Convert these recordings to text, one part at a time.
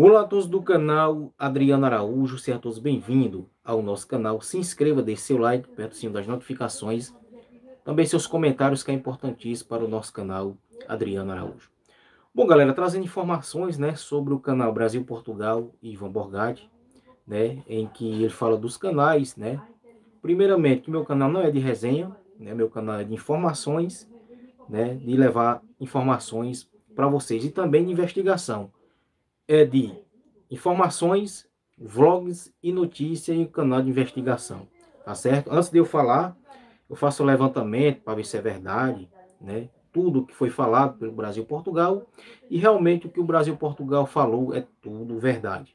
Olá a todos do canal Adriano Araújo, sejam todos bem-vindos ao nosso canal. Se inscreva, deixe seu like, perto sino das notificações. Também seus comentários que é importantíssimo para o nosso canal Adriano Araújo. Bom, galera, trazendo informações né, sobre o canal Brasil Portugal e Ivan Borgatti, né, em que ele fala dos canais, né? Primeiramente, que meu canal não é de resenha, né, meu canal é de informações, né, de levar informações para vocês e também de investigação é de informações, vlogs e notícias em canal de investigação, tá certo? Antes de eu falar, eu faço o levantamento para ver se é verdade, né? Tudo que foi falado pelo Brasil Portugal e realmente o que o Brasil Portugal falou é tudo verdade.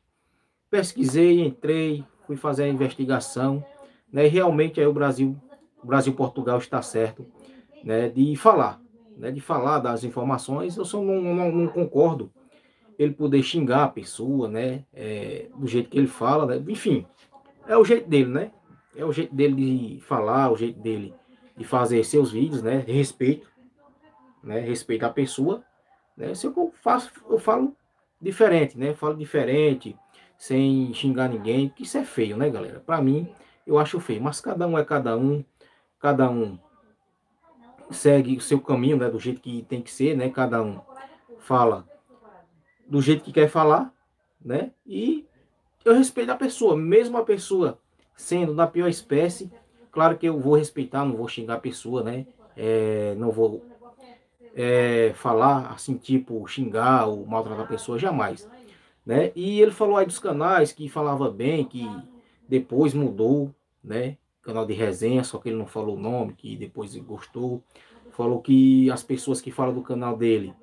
Pesquisei, entrei, fui fazer a investigação, né? E realmente aí o Brasil, o Brasil Portugal está certo, né? De falar, né? De falar das informações. Eu só não, não, não concordo ele poder xingar a pessoa, né? É, do jeito que ele fala, né? Enfim, é o jeito dele, né? É o jeito dele de falar, o jeito dele de fazer seus vídeos, né? Respeito, né? Respeito à pessoa, né? Se eu faço, eu falo diferente, né? Falo diferente, sem xingar ninguém, que isso é feio, né, galera? Para mim, eu acho feio, mas cada um é cada um, cada um segue o seu caminho, né? Do jeito que tem que ser, né? Cada um fala do jeito que quer falar, né? E eu respeito a pessoa, mesmo a pessoa sendo da pior espécie, claro que eu vou respeitar, não vou xingar a pessoa, né? É, não vou é, falar assim, tipo, xingar ou maltratar a pessoa, jamais. Né? E ele falou aí dos canais que falava bem, que depois mudou, né? Canal de resenha, só que ele não falou o nome, que depois gostou. Falou que as pessoas que falam do canal dele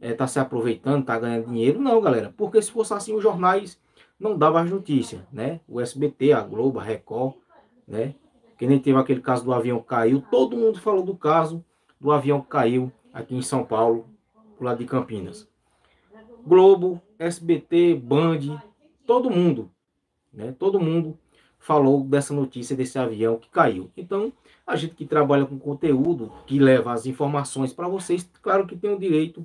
está é, se aproveitando, está ganhando dinheiro. Não, galera, porque se fosse assim, os jornais não davam as notícias, né? O SBT, a Globo, a Record, né? Que nem teve aquele caso do avião que caiu. Todo mundo falou do caso do avião que caiu aqui em São Paulo, do lado de Campinas. Globo, SBT, Band, todo mundo, né? Todo mundo falou dessa notícia desse avião que caiu. Então, a gente que trabalha com conteúdo, que leva as informações para vocês, claro que tem o direito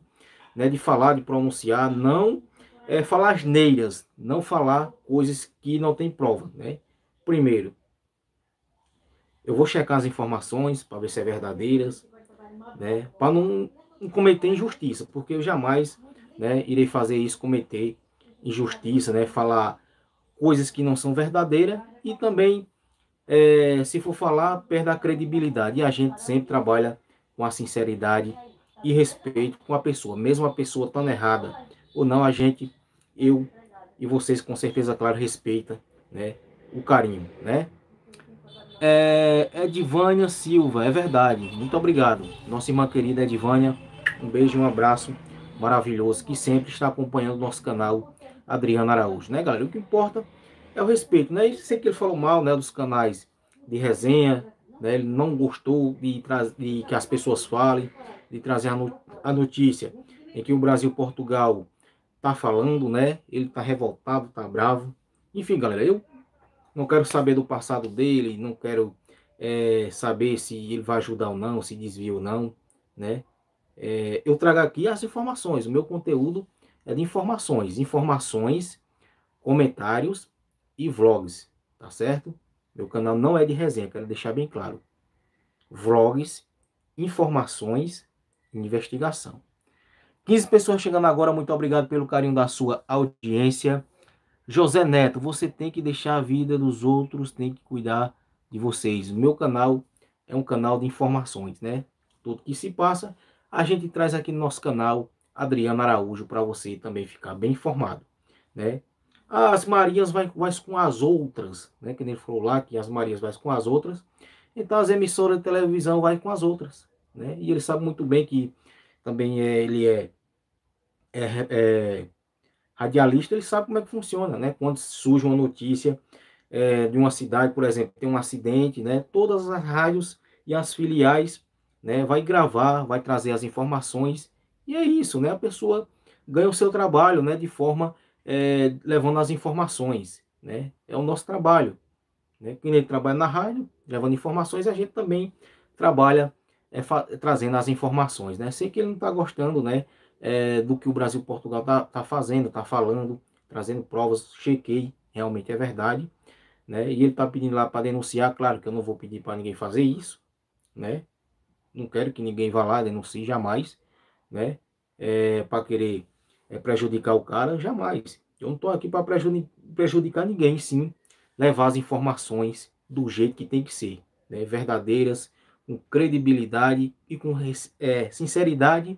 né, de falar, de pronunciar, não é, falar asneiras, não falar coisas que não tem prova. Né? Primeiro, eu vou checar as informações para ver se é verdadeiras, né, para não, cometer injustiça, porque eu jamais né, irei fazer isso, cometer injustiça, né, falar coisas que não são verdadeiras e também, é, se for falar, perder a credibilidade. E a gente sempre trabalha com a sinceridade e respeito com a pessoa, mesmo a pessoa estando errada ou não, a gente, eu e vocês com certeza, claro, respeita, né, o carinho, né? É, Edivânia Silva, é verdade, muito obrigado, nossa irmã querida Edivânia, um beijo e um abraço maravilhoso, que sempre está acompanhando o nosso canal Adriano Araújo, né, galera? O que importa é o respeito, né? Eu sei que ele falou mal, né, dos canais de resenha, né? Ele não gostou de, de que as pessoas falem, de trazer a, no, a notícia em que o Brasil Portugal tá falando, né? Ele tá revoltado, tá bravo. Enfim, galera, eu não quero saber do passado dele, não quero é, saber se ele vai ajudar ou não, se desvia ou não, né? É, eu trago aqui as informações, o meu conteúdo é de informações, informações, comentários e vlogs, tá certo? Meu canal não é de resenha, quero deixar bem claro. Vlogs, informações investigação. 15 pessoas chegando agora, muito obrigado pelo carinho da sua audiência. José Neto, você tem que deixar a vida dos outros, tem que cuidar de vocês. O meu canal é um canal de informações, né? Tudo que se passa, a gente traz aqui no nosso canal Adriano Araújo para você também ficar bem informado, né? As Marias vai, vai com as outras, né? Que ele falou lá que as Marias vai com as outras. Então as emissoras de televisão vai com as outras. Né? E ele sabe muito bem que também é, ele é, é, é, radialista, ele sabe como é que funciona, né? Quando surge uma notícia é, de uma cidade, por exemplo, tem um acidente, né? Todas as rádios e as filiais, né? Vai gravar, vai trazer as informações e é isso, né? A pessoa ganha o seu trabalho, né? De forma é, levando as informações, né? É o nosso trabalho, né? Quem trabalha na rádio, levando informações, a gente também trabalha é, trazendo as informações, né? Sei que ele não está gostando, né? É, do que o Brasil Portugal está tá fazendo, está falando, trazendo provas, chequei, realmente é verdade, né? E ele está pedindo lá para denunciar, claro que eu não vou pedir para ninguém fazer isso, né? Não quero que ninguém vá lá denuncie jamais, né? É, para querer é, prejudicar o cara, jamais. Eu não estou aqui para prejudicar ninguém, sim, levar as informações do jeito que tem que ser, né? verdadeiras, com credibilidade e com é, sinceridade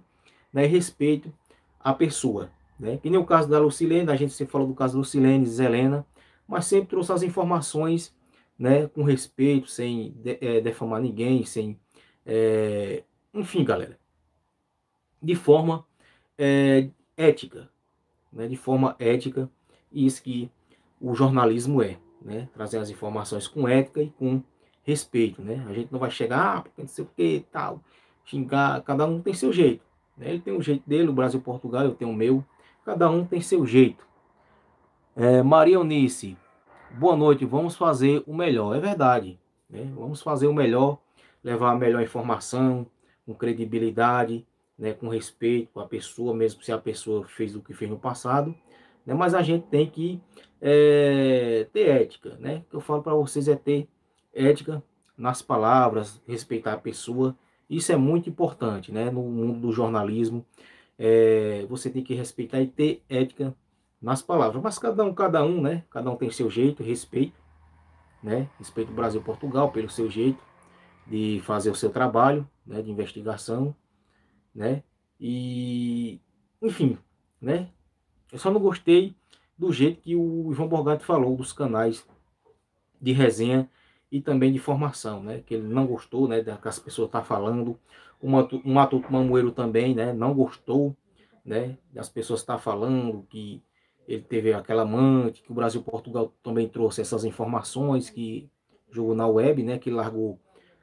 né? e respeito à pessoa. Né? Que nem o caso da Lucilene, a gente sempre falou do caso da Lucilene, Zelena, mas sempre trouxe as informações né, com respeito, sem de, é, defamar ninguém, sem. É, enfim, galera. De forma é, ética. Né, de forma ética, isso que o jornalismo é. Né, trazer as informações com ética e com respeito. Né? A gente não vai chegar, ah, porque não sei o que tal, xingar, cada um tem seu jeito. Né? Ele tem o jeito dele, o Brasil Portugal, eu tenho o meu. Cada um tem seu jeito. É, Maria Eunice, boa noite, vamos fazer o melhor. É verdade, né? vamos fazer o melhor, levar a melhor informação, com credibilidade, né? com respeito à pessoa, mesmo se a pessoa fez o que fez no passado. Né? Mas a gente tem que é, ter ética. Né? O que eu falo para vocês é ter ética nas palavras, respeitar a pessoa. Isso é muito importante né? no mundo do jornalismo. É, você tem que respeitar e ter ética nas palavras. Mas cada um, cada um, né? Cada um tem seu jeito, respeito, né? Respeito Brasil e Portugal pelo seu jeito de fazer o seu trabalho, né? De investigação, né? E, enfim, né? Eu só não gostei do jeito que o João Borgatti falou dos canais de resenha e também de formação, né? Que ele não gostou, né? Da que as pessoas estão tá falando. O Matuto Mamoeiro também, né? Não gostou, né? Das pessoas estar tá falando que ele teve aquela amante, que o Brasil Portugal também trouxe essas informações, que jogou na web, né? Que largou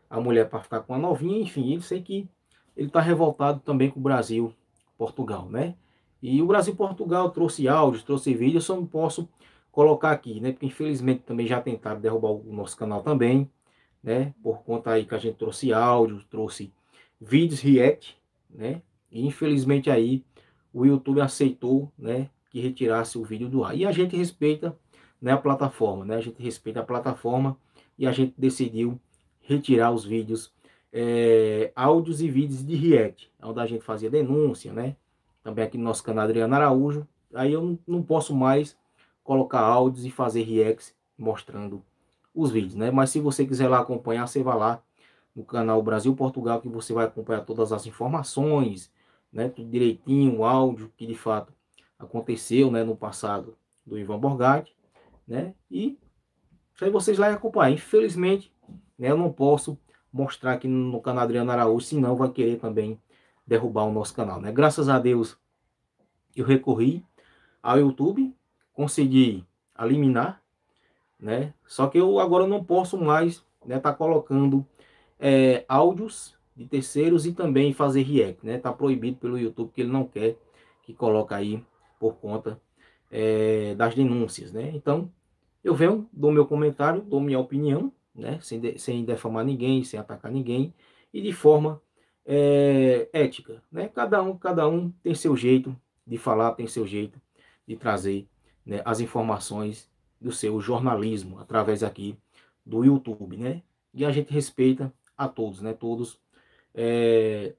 a mulher para ficar com a novinha, enfim, ele sei que ele está revoltado também com o Brasil Portugal, né? E o Brasil Portugal trouxe áudios, trouxe vídeos, só não posso colocar aqui, né? Porque infelizmente também já tentaram derrubar o nosso canal também, né? Por conta aí que a gente trouxe áudios, trouxe vídeos react, né? E infelizmente aí o YouTube aceitou, né? que retirasse o vídeo do ar. E a gente respeita né, a plataforma, né? A gente respeita a plataforma e a gente decidiu retirar os vídeos, é, áudios e vídeos de React, onde a gente fazia denúncia, né? Também aqui no nosso canal Adriano Araújo. Aí eu não posso mais colocar áudios e fazer Reacts mostrando os vídeos, né? Mas se você quiser lá acompanhar, você vai lá no canal Brasil Portugal que você vai acompanhar todas as informações, né? Tudo direitinho, o áudio que de fato aconteceu né, no passado do Ivan Borgatti, né? E aí vocês lá acompanhar. Infelizmente, né, eu não posso mostrar aqui no canal Adriano Araújo, senão vai querer também derrubar o nosso canal, né? Graças a Deus eu recorri ao YouTube, consegui eliminar, né? Só que eu agora não posso mais, né, tá colocando é, áudios de terceiros e também fazer react, né? Tá proibido pelo YouTube que ele não quer que coloque aí por conta é, das denúncias, né? Então, eu venho, dou meu comentário, dou minha opinião, né? Sem, de, sem defamar ninguém, sem atacar ninguém e de forma é, ética, né? Cada um, cada um tem seu jeito de falar, tem seu jeito de trazer né, as informações do seu jornalismo através aqui do YouTube, né? E a gente respeita a todos, né? Todos, é,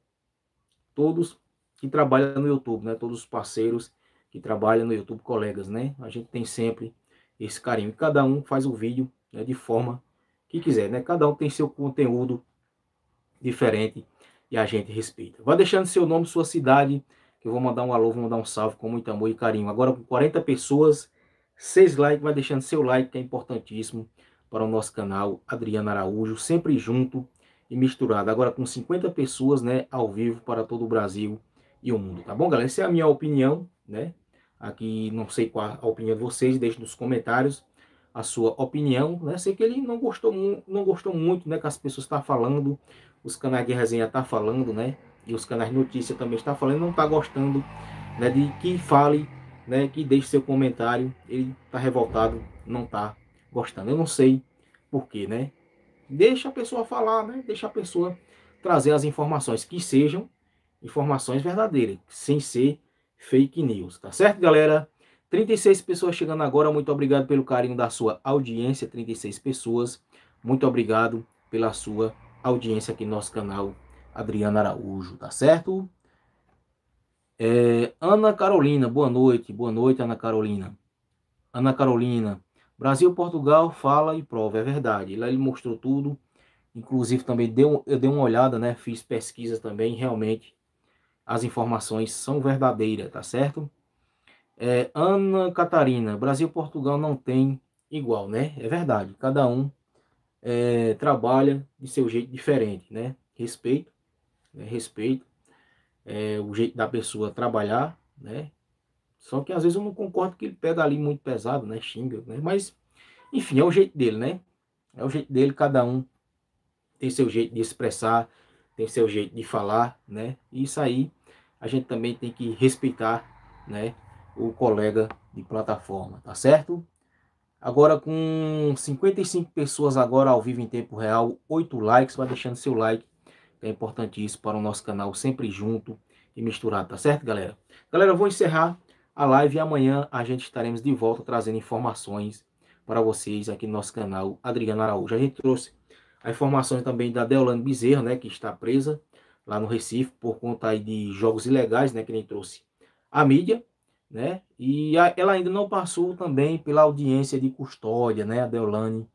todos que trabalham no YouTube, né? Todos os parceiros que trabalham no YouTube, colegas, né? A gente tem sempre esse carinho. Cada um faz o vídeo né, de forma que quiser, né? Cada um tem seu conteúdo diferente e a gente respeita. Vá deixando seu nome, sua cidade, eu vou mandar um alô, vou mandar um salve com muito amor e carinho. Agora com 40 pessoas, 6 likes, vai deixando seu like, que é importantíssimo para o nosso canal Adriano Araújo, sempre junto e misturado. Agora com 50 pessoas, né, ao vivo para todo o Brasil e o mundo, tá bom, galera? Essa é a minha opinião, né? Aqui não sei qual a opinião de vocês, deixe nos comentários a sua opinião, né? Sei que ele não gostou, não gostou muito, né, que as pessoas estão tá falando, os canais de resenha tá falando, né? E os canais de notícia também está falando, não está gostando, né, de que fale, né, que deixe seu comentário. Ele está revoltado, não está gostando. Eu não sei porquê, né? Deixa a pessoa falar, né? Deixa a pessoa trazer as informações que sejam informações verdadeiras, sem ser fake news, tá certo, galera? 36 pessoas chegando agora, muito obrigado pelo carinho da sua audiência, 36 pessoas. Muito obrigado pela sua audiência aqui no nosso canal, Adriana Araújo, tá certo? É, Ana Carolina, boa noite, boa noite, Ana Carolina. Ana Carolina, Brasil, Portugal, fala e prova, é verdade. Lá ele mostrou tudo, inclusive também deu, eu dei uma olhada, né? Fiz pesquisa também, realmente as informações são verdadeiras, tá certo? É, Ana Catarina, Brasil, Portugal não tem igual, né? É verdade, cada um é, trabalha de seu jeito diferente, né? Respeito, né? respeito é, o jeito da pessoa trabalhar, né? Só que às vezes eu não concordo que ele pega ali muito pesado, né? Xinga, né? Mas, enfim, é o jeito dele, né? É o jeito dele, cada um tem seu jeito de expressar, tem seu jeito de falar, né? E isso aí a gente também tem que respeitar, né? O colega de plataforma, tá certo? Agora com 55 pessoas agora ao vivo em tempo real, 8 likes, vai deixando seu like, é importantíssimo para o nosso canal sempre junto e misturado, tá certo, galera? Galera, eu vou encerrar a live e amanhã a gente estaremos de volta trazendo informações para vocês aqui no nosso canal Adriano Araújo. A gente trouxe a informação também da Deolane Bezerra, né, que está presa lá no Recife por conta aí de jogos ilegais, né, que nem trouxe a mídia, né? E a, ela ainda não passou também pela audiência de custódia, né? A Deolane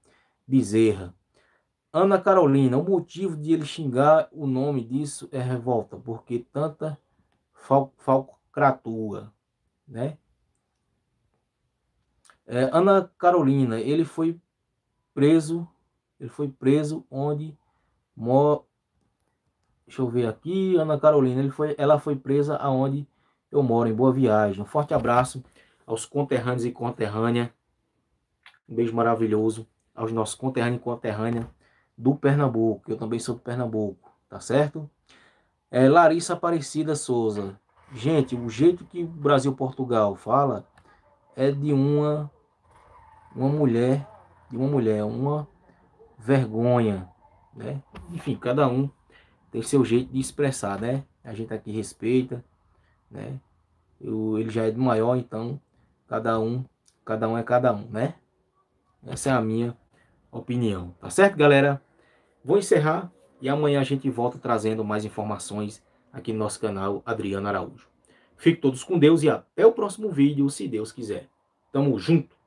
Bezerra. Ana Carolina, o motivo de ele xingar o nome disso é revolta, porque tanta fal falcratua, né? É, Ana Carolina, ele foi preso, ele foi preso onde mo Deixa eu ver aqui, Ana Carolina, ele foi, ela foi presa aonde eu moro, em Boa Viagem. Um forte abraço aos conterrâneos e conterrânea. Um beijo maravilhoso aos nossos conterrâneos e conterrânea do Pernambuco. Eu também sou do Pernambuco, tá certo? É, Larissa Aparecida Souza. Gente, o jeito que o Brasil-Portugal fala é de uma, uma mulher, de uma mulher, uma vergonha, né? Enfim, cada um tem seu jeito de expressar, né? A gente aqui respeita, né? Eu, ele já é do maior, então cada um, cada um é cada um, né? Essa é a minha opinião, tá certo, galera? Vou encerrar e amanhã a gente volta trazendo mais informações aqui no nosso canal Adriano Araújo. Fiquem todos com Deus e até o próximo vídeo, se Deus quiser. Tamo junto!